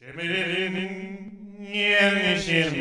Cebelinin yerleşir